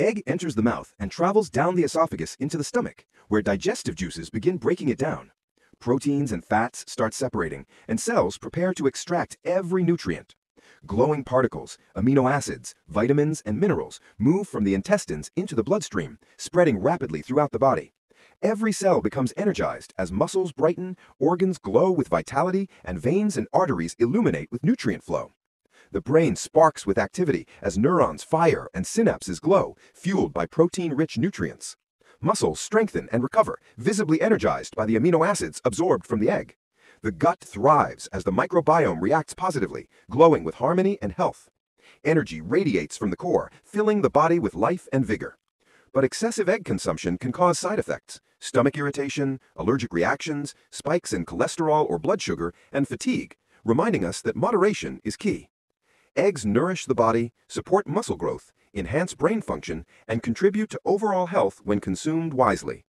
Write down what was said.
Egg enters the mouth and travels down the esophagus into the stomach, where digestive juices begin breaking it down. Proteins and fats start separating, and cells prepare to extract every nutrient. Glowing particles, amino acids, vitamins, and minerals move from the intestines into the bloodstream, spreading rapidly throughout the body. Every cell becomes energized as muscles brighten, organs glow with vitality, and veins and arteries illuminate with nutrient flow. The brain sparks with activity as neurons fire and synapses glow, fueled by protein-rich nutrients. Muscles strengthen and recover, visibly energized by the amino acids absorbed from the egg. The gut thrives as the microbiome reacts positively, glowing with harmony and health. Energy radiates from the core, filling the body with life and vigor. But excessive egg consumption can cause side effects, stomach irritation, allergic reactions, spikes in cholesterol or blood sugar, and fatigue, reminding us that moderation is key. Eggs nourish the body, support muscle growth, enhance brain function, and contribute to overall health when consumed wisely.